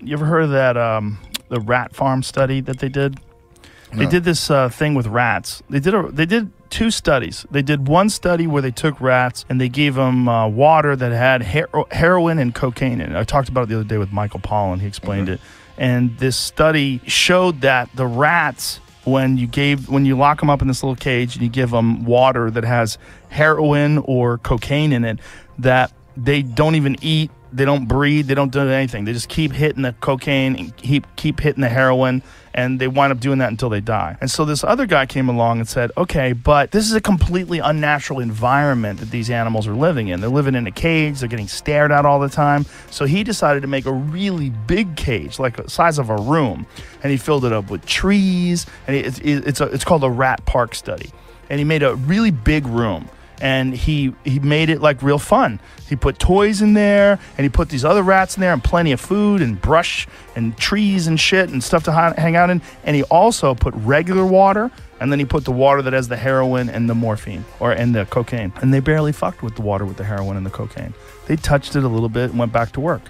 You ever heard of that um, the rat park study that they did? They did this uh, thing with rats. They did a, they did two studies. They did one study where they took rats and they gave them uh, water that had her- heroin and cocaine in it. I talked about it the other day with Michael Pollan. He explained it. And this study showed that the rats when you gave when you lock them up in this little cage and you give them water that has heroin or cocaine in it that they don't even eat they don't breathe they don't do anything. They just keep hitting the cocaine and keep keep hitting the heroin and they wind up doing that until they die. And so this other guy came along and said okay but this is a completely unnatural environment that these animals are living in. They're living in a cage they're getting stared at all the time. So he decided to make a really big cage like the size of a room and he filled it up with trees and it's it's, a, it's called a rat park study. And he made a really big room and he he made it like real fun. He put toys in there, and he put these other rats in there, and plenty of food and brush and trees and shit and stuff to hang out in. And he also put regular water, and then he put the water that has the heroin and the morphine or and the cocaine. And they barely fucked with the water with the heroin and the cocaine. They touched it a little bit and went back to work.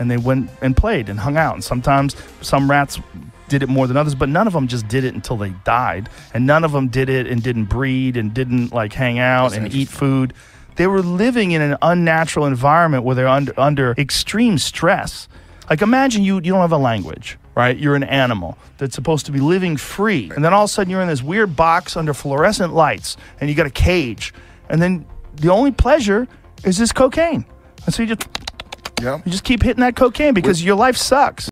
And they went and played and hung out. And sometimes some rats did it more than others, but none of them just did it until they died, and none of them did it and didn't breed and didn't like hang out and eat food. They were living in an unnatural environment where they're under, under extreme stress. Like imagine you you don't have a language, right? You're an animal that's supposed to be living free, and then all of a sudden you're in this weird box under fluorescent lights, and you got a cage, and then the only pleasure is this cocaine, and so you just Yeah. you just keep hitting that cocaine because your life sucks.